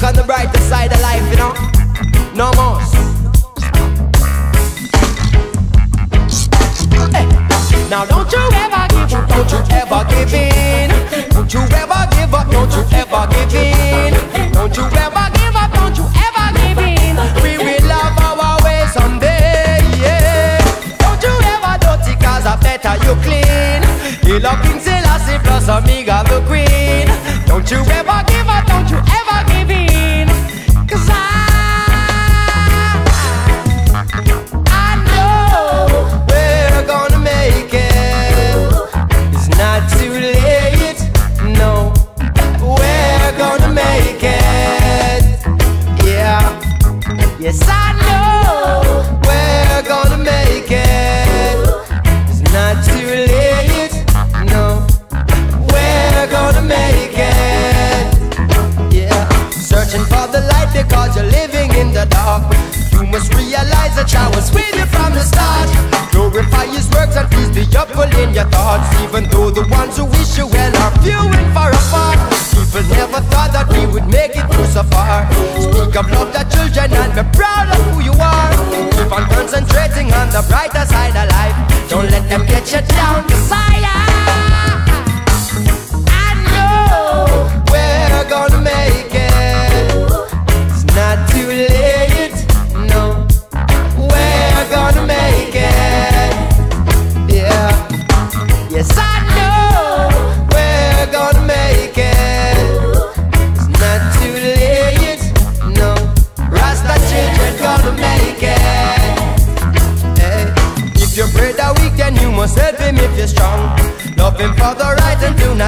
brighter side of life, you know. No more. Now don't you ever give up, don't you ever give in. Don't you ever give up, don't you ever give in. Don't you ever give up, don't you ever give in. We will love our way someday, yeah. Don't you ever dirty, cause I better you clean. Heal up King Selassie plus Omega Yes, I know we're gonna make it. It's not too late, no. We're gonna make it. Yeah. Searching for the light because you're living in the dark. You must realize that I was with you from the start. Glorify His works and please be upful in your thoughts. Even though the ones who wish you well are few and far apart. People never thought that we would make it through so far. Of love the children and be proud of who you are. You must help him if you're strong. Love him for the right and do not.